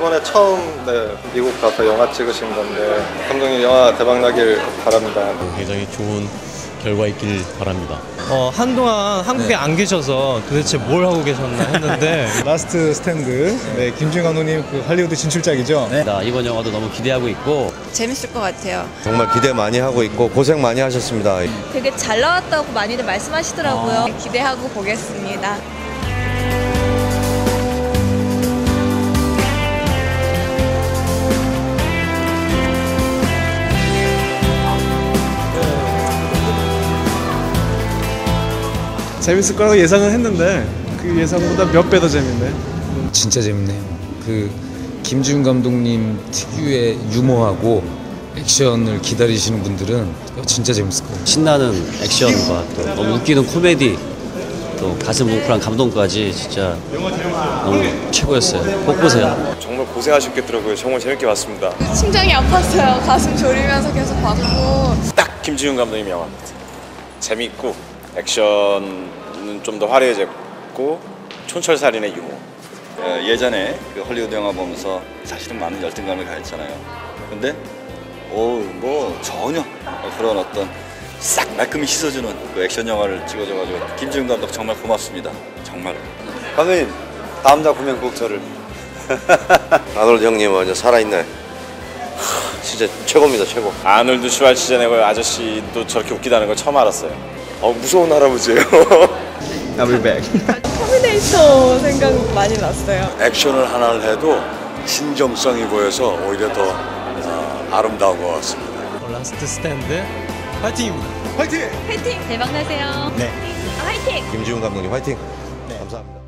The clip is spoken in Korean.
이번에 처음 네, 미국 가서 영화 찍으신 건데 감독님 영화 대박 나길 바랍니다. 굉장히 좋은 결과 있길 바랍니다. 어, 한동안 한국에 안 계셔서 도대체 뭘 하고 계셨나 했는데 Last Stand 네, 김지운 감독님 그 할리우드 진출작이죠. 나 이번 영화도 너무 기대하고 있고 재밌을 것 같아요. 정말 기대 많이 하고 있고 고생 많이 하셨습니다. 되게 잘 나왔다고 많이들 말씀하시더라고요. 기대하고 보겠습니다. 재밌을 거라고 예상은 했는데 그 예상보다 몇 배 더 재밌네. 진짜 재밌네요. 그 김지훈 감독님 특유의 유머하고 액션을 기다리시는 분들은 진짜 재밌을 거예요. 신나는 액션과 또 너무 웃기는 코미디 또 가슴 뭉클한 감동까지 진짜 너무 최고였어요. 꼭 보세요. 정말 고생하셨겠더라고요. 정말 재밌게 봤습니다. 심장이 아팠어요. 가슴 졸이면서 계속 봤고. 딱 김지훈 감독님 영화입니다. 재밌고 액션은 좀 더 화려해졌고 촌철살인의 유머. 어, 예전에 그 헐리우드 영화 보면서 사실은 많은 열등감을 가했잖아요. 근데 오뭐 전혀 그런 어떤 싹 말끔히 씻어주는 그 액션 영화를 찍어줘가지고 김지훈 감독 정말 고맙습니다. 정말. 감독님 다음 작품엔 꼭 저를. 아놀드 형님 완전 살아있네. 진짜 최고입니다 최고. 아놀드 슈왈츠제네거 아저씨도 저렇게 웃기다는 걸 처음 알았어요. 어 무서운 할아버지예요. 터미네이터 생각 많이 났어요. 액션을 하나를 해도 진정성이 보여서 오히려 더 어, 아름다운 것 같습니다. Last Stand 파이팅! 화이팅! 대박 나세요. 네. 화이팅! 김지운 감독님 화이팅. 감사합니다.